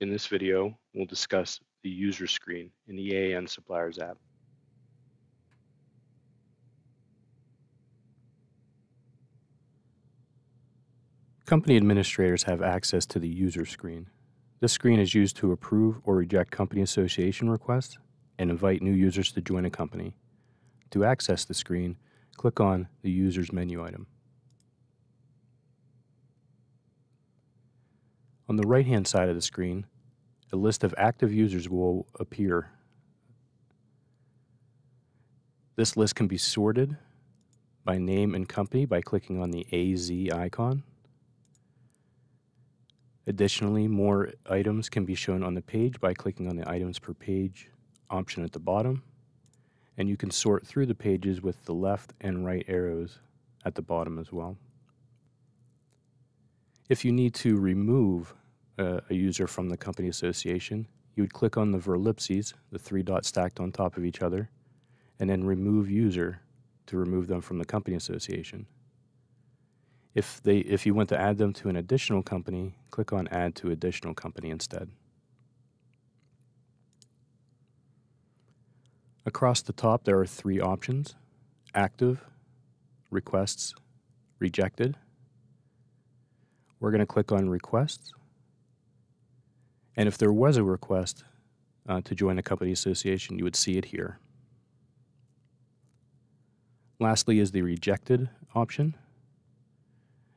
In this video, we'll discuss the user screen in the EAN Suppliers app. Company administrators have access to the user screen. This screen is used to approve or reject company association requests and invite new users to join a company. To access the screen, click on the Users menu item. On the right-hand side of the screen, a list of active users will appear. This list can be sorted by name and company by clicking on the AZ icon. Additionally, more items can be shown on the page by clicking on the Items per Page option at the bottom. And you can sort through the pages with the left and right arrows at the bottom as well. If you need to remove uh, a user from the company association, you would click on the verlipses, the three dots stacked on top of each other, and then remove user to remove them from the company association. If, they, if you want to add them to an additional company, click on Add to Additional Company instead. Across the top, there are three options, Active, Requests, Rejected. We're going to click on Requests. And if there was a request uh, to join a company association, you would see it here. Lastly is the Rejected option.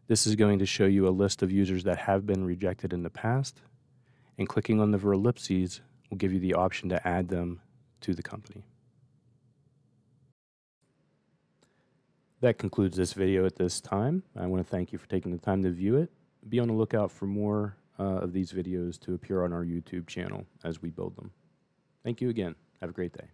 This is going to show you a list of users that have been rejected in the past, and clicking on the verlipses will give you the option to add them to the company. That concludes this video at this time. I want to thank you for taking the time to view it. Be on the lookout for more uh, of these videos to appear on our YouTube channel as we build them. Thank you again. Have a great day.